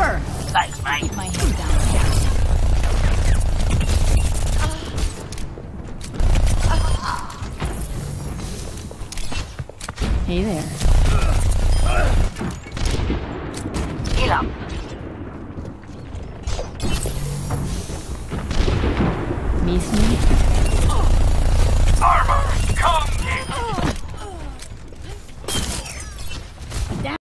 cover! Thanks, mate. Keep my head down. Hey there. Heal up. Miss me?